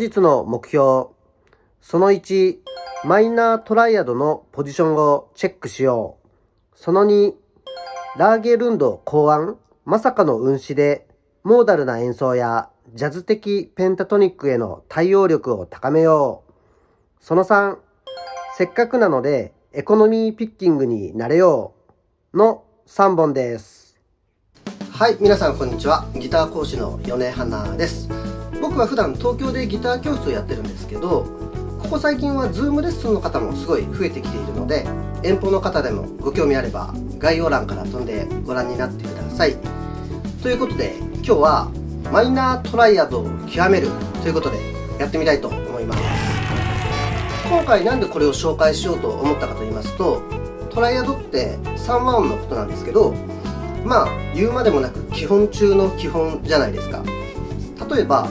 日の目標。その1、マイナートライアドのポジションをチェックしよう。その2、ラーゲルンド考案、まさかの運指で、モーダルな演奏やジャズ的ペンタトニックへの対応力を高めよう。その3、せっかくなのでエコノミーピッキングになれようの3本です。はい、皆さんこんにちは。ギター講師の米花です。僕は普段東京でギター教室をやってるんですけどここ最近は Zoom レッスンの方もすごい増えてきているので遠方の方でもご興味あれば概要欄から飛んでご覧になってください。ということで今日はマイナートライアドを極めるということでやってみたいと思います。今回なんでこれを紹介しようと思ったかと言いますとトライアドって3和音のことなんですけどまあ言うまでもなく基本中の基本じゃないですか。例えば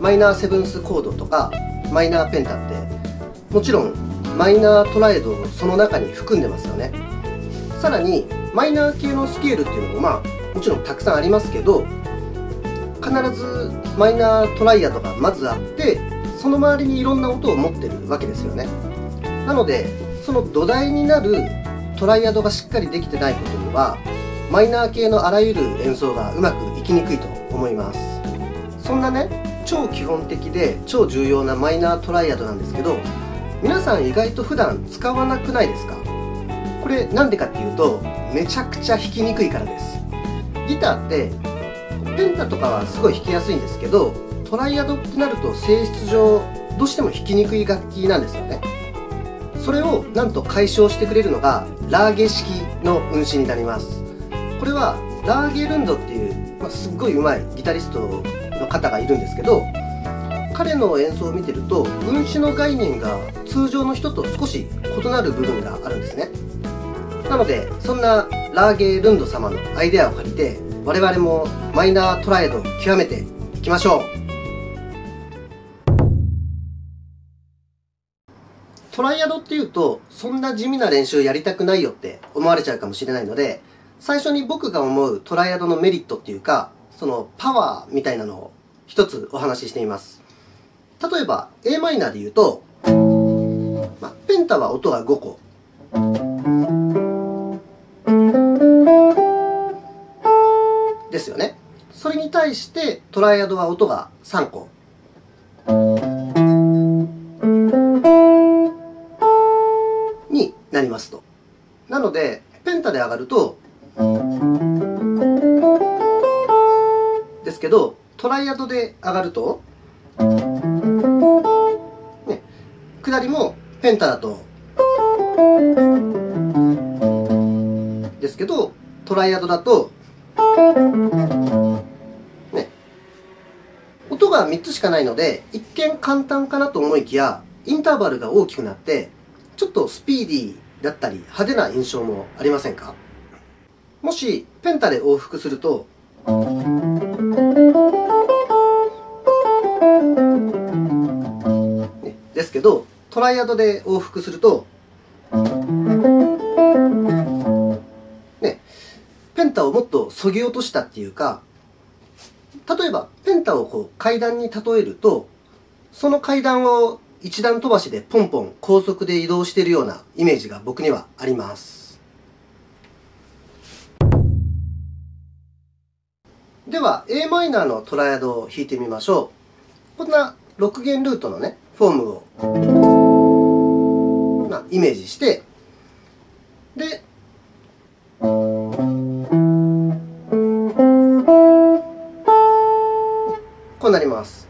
マイナーセブンスコードとかマイナーペンタってもちろんマイナートライドをその中に含んでますよね。さらにマイナー系のスケールっていうのもまあもちろんたくさんありますけど必ずマイナートライアドがまずあってその周りにいろんな音を持ってるわけですよね。なのでその土台になるトライアドがしっかりできてないことにはマイナー系のあらゆる演奏がうまくいきにくいと思います。そんなね超基本的で超重要なマイナートライアドなんですけど皆さん意外と普段使わなくないですか？これなんでかっていうとめちゃくちゃ弾きにくいからです。ギターってペンタとかはすごい弾きやすいんですけどトライアドってなると性質上どうしても弾きにくい楽器なんですよね。それをなんと解消してくれるのがラーゲ式の運指になります。これはラーゲルンドっていう、まあ、すっごい上手いギタリストの方がいるんですけど彼の演奏を見てると分子の概念が通常の人と少し異なる部分があるんですね。なのでそんなラーゲー・ルンド様のアイデアを借りて我々もマイナートライアドを極めていきましょう。トライアドっていうとそんな地味な練習やりたくないよって思われちゃうかもしれないので最初に僕が思うトライアドのメリットっていうかそのパワーみたいなのを一つお話ししてみます。例えば a マイナーで言うと、まあ、ペンタは音が5個。ですよね。それに対してトライアドは音が3個。になりますと。なので、ペンタで上がると、ですけどトライアドで上がると、ね、下りもペンタだとですけどトライアドだと、ね、音が3つしかないので一見簡単かなと思いきやインターバルが大きくなってちょっとスピーディーだったり派手な印象もありませんか？もしペンタで往復するとトライアドで往復するとねペンタをもっとそぎ落としたっていうか例えばペンタをこう階段に例えるとその階段を一段飛ばしでポンポン高速で移動しているようなイメージが僕にはあります。では a マイナーのトライアドを弾いてみましょう。こんな6弦ルートのねフォームを。イメージして。でこうなります。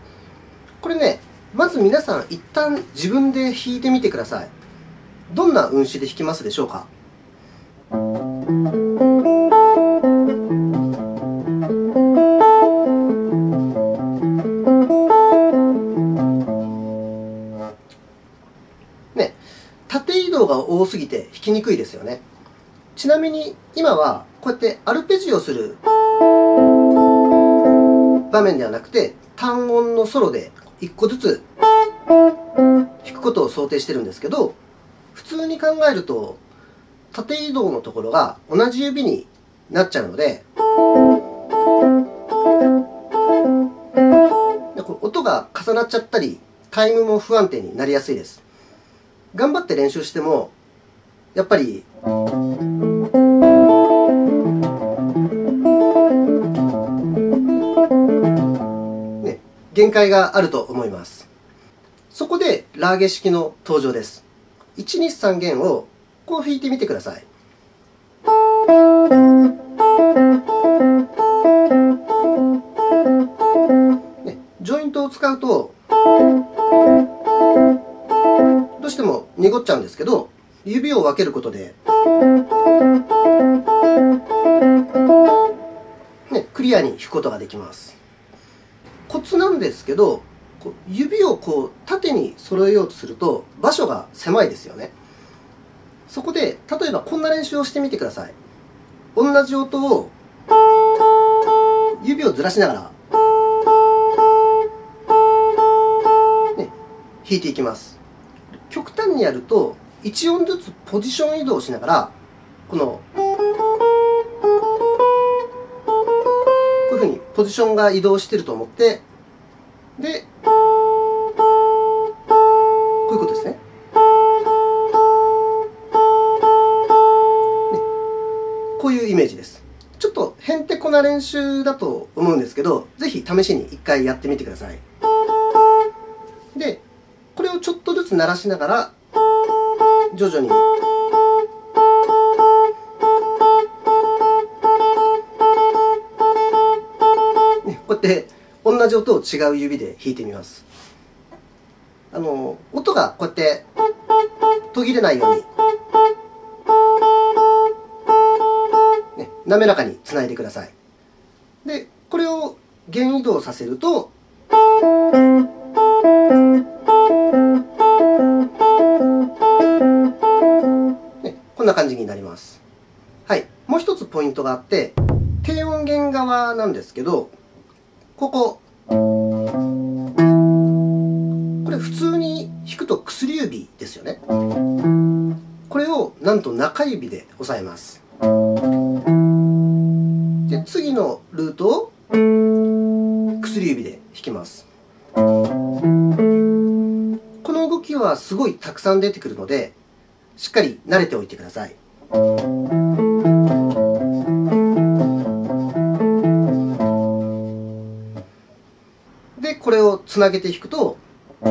これねまず皆さん一旦自分で弾いてみてください。どんな運指で弾きますでしょうか？すぎて弾きにくいですよね。ちなみに今はこうやってアルペジオする場面ではなくて単音のソロで1個ずつ弾くことを想定してるんですけど普通に考えると縦移動のところが同じ指になっちゃうので音が重なっちゃったりタイムも不安定になりやすいです。頑張って練習してもやっぱりね限界があると思います。そこでラーゲ式の登場です。123弦をこう弾いてみてください。ね、ジョイントを使うとどうしても濁っちゃうんですけど指を分けることで、ね、クリアに弾くことができます。コツなんですけど指をこう縦に揃えようとすると場所が狭いですよね。そこで例えばこんな練習をしてみてください。同じ音を指をずらしながら、ね、弾いていきます。極端にやると1音ずつポジション移動しながらこのこういうふうにポジションが移動してると思ってでこういうことですね。ねこういうイメージです。ちょっとへんてこな練習だと思うんですけど、ぜひ試しに一回やってみてください。で、これをちょっとずつ鳴らしながら、徐々にね、こうやって同じ音を違う指で弾いてみます。あの音がこうやって途切れないように、ね、滑らかにつないでください。で、これを弦移動させると、トがあって、低音源側なんですけど、ここ、これ普通に弾くと薬指ですよね。これをなんと中指で押さえます。で、次のルートを薬指で弾きます。この動きはすごいたくさん出てくるので、しっかり慣れておいてください。つなげて弾くと、こ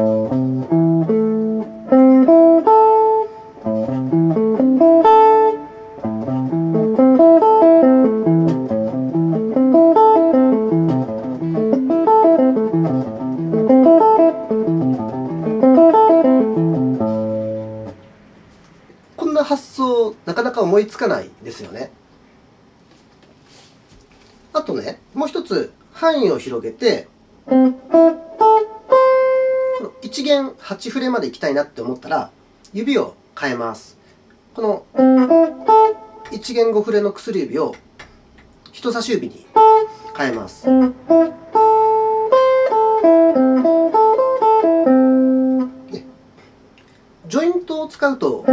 んな発想なかなか思いつかないですよね。あとね、もう一つ範囲を広げて、1弦8フレまでいきたいなって思ったら、指を変えます。この1弦5フレの薬指を人差し指に変えます。ジョイントを使うと、こう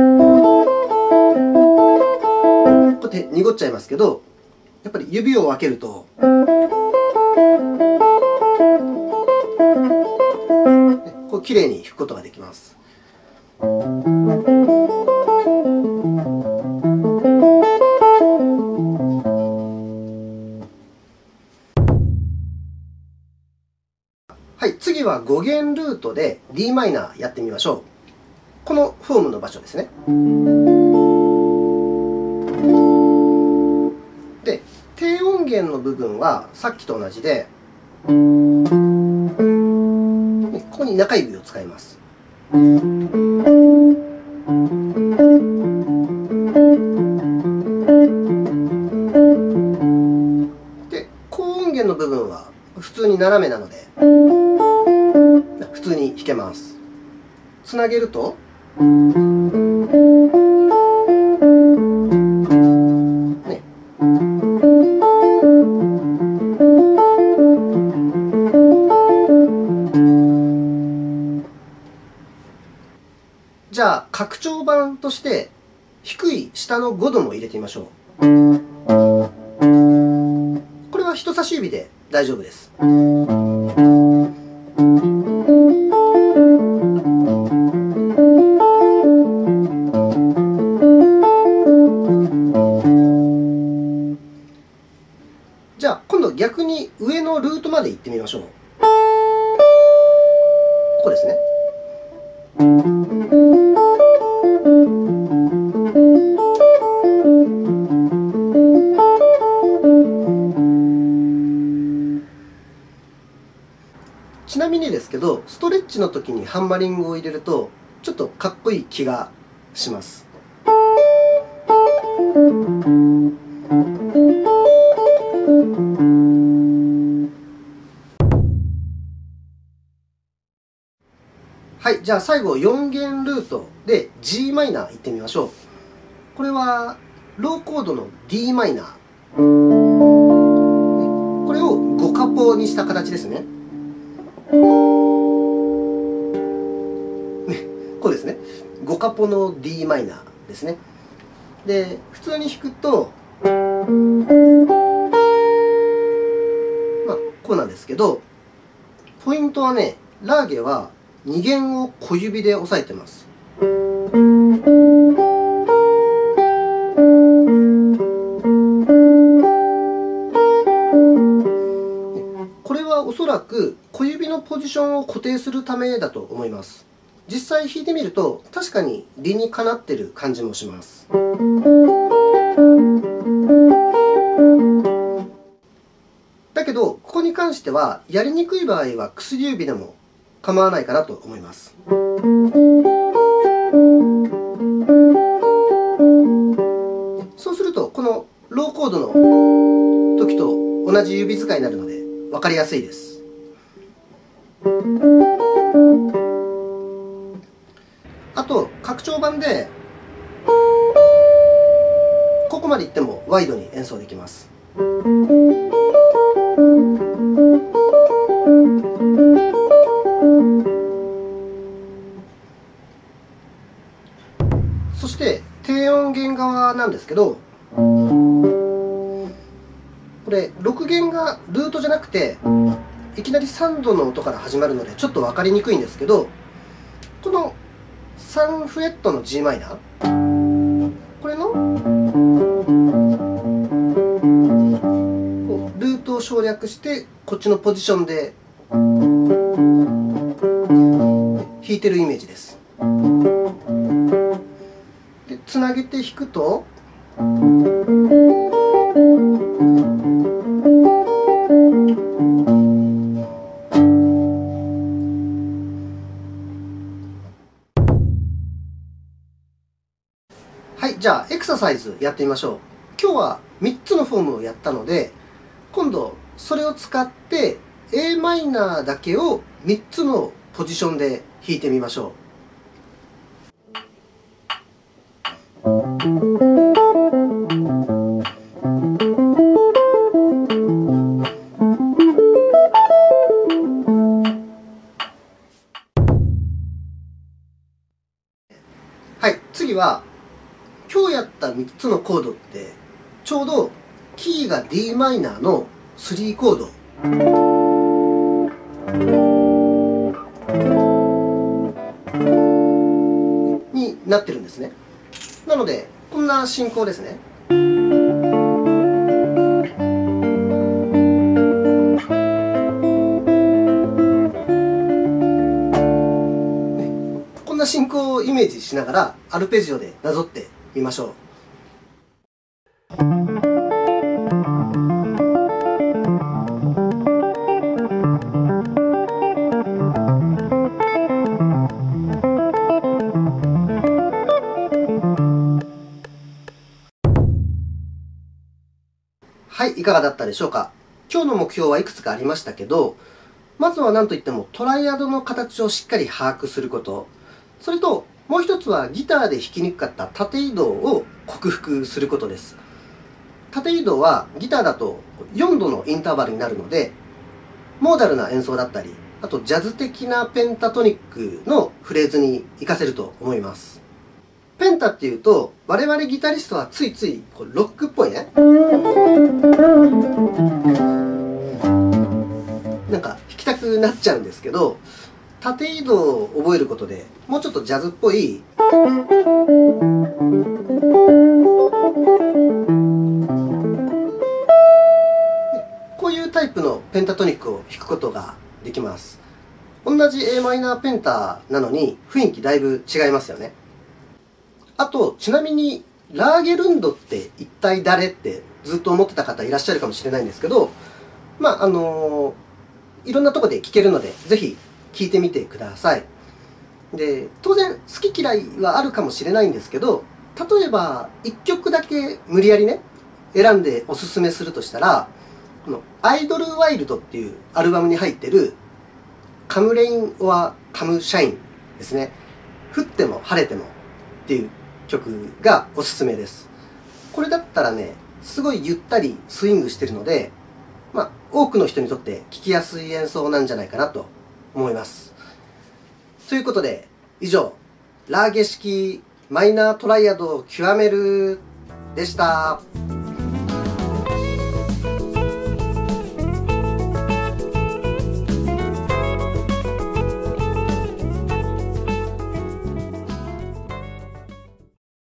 やって濁っちゃいますけど、やっぱり指を分けると、こう綺麗に弾くことができます。はい、次は5弦ルートで d マイナーやってみましょう。このフォームの場所ですね。で、低音源の部分はさっきと同じで、に中指を使います。で、高音源の部分は普通に斜めなので、普通に弾けます。つなげると、拡張版として低い下の5度も入れてみましょう。これは人差し指で大丈夫です。じゃあ今度逆に上のルートまで行ってみましょう。ここですね。ちなみにですけどストレッチの時にハンマリングを入れるとちょっとかっこいい気がします。はいじゃあ最後4弦ルートで g マイナー行ってみましょう。これはローコードの d マイナー。これを5カポにした形ですね。ねこうですね。5カポの d マイナーですね。で普通に弾くとまあこうなんですけどポイントはねラーゲは2弦を小指で押さえてます。これはおそらく小指のポジションを固定するためだと思います。実際弾いてみると確かに理にかなってる感じもします。だけどここに関してはやりにくい場合は薬指でも構わないかなと思います。そうするとこのローコードの時と同じ指使いになるので分かりやすいです。あと拡張版でここまでいってもワイドに演奏できます。なんですけどこれ6弦がルートじゃなくていきなり3度の音から始まるのでちょっと分かりにくいんですけどこの3フレットの g マイナーこれのルートを省略してこっちのポジションで弾いてるイメージです。でつなげて弾くとササイズやってみましょう。今日は3つのフォームをやったので今度それを使って a マイナーだけを3つのポジションで弾いてみましょう。はい次はった3つのコードってちょうどキーが d マイナーの3コード。になってるんですね。なのでこんな進行ですねこんな進行をイメージしながらアルペジオでなぞってみましょう。はい、いかがだったでしょうか？今日の目標はいくつかありましたけど、まずは何といってもトライアドの形をしっかり把握すること。それと、もう一つはギターで弾きにくかった縦移動を克服することです。縦移動はギターだと4度のインターバルになるので、モーダルな演奏だったり、あとジャズ的なペンタトニックのフレーズに活かせると思います。ペンタっていうと我々ギタリストはついついこうロックっぽいねなんか弾きたくなっちゃうんですけど縦移動を覚えることでもうちょっとジャズっぽいイプのペンタトニックを弾くことができます。同じ a マイナーペンタなのに雰囲気だいぶ違いますよね。あとちなみにラーゲルンドって一体誰ってずっと思ってた方いらっしゃるかもしれないんですけどまああのいろんなとこで聞けるのでぜひ聞いてみてください。で当然好き嫌いはあるかもしれないんですけど例えば1曲だけ無理やりね選んでおすすめするとしたらの「アイドルワイルド」っていうアルバムに入ってる「カムレイン・オア・カム・シャイン」ですね。降っても晴れてもっていう曲がおすすめです。これだったらねすごいゆったりスイングしてるのでまあ多くの人にとって聴きやすい演奏なんじゃないかなと思います。ということで以上ラーゲ式マイナートライアドを極めるでした。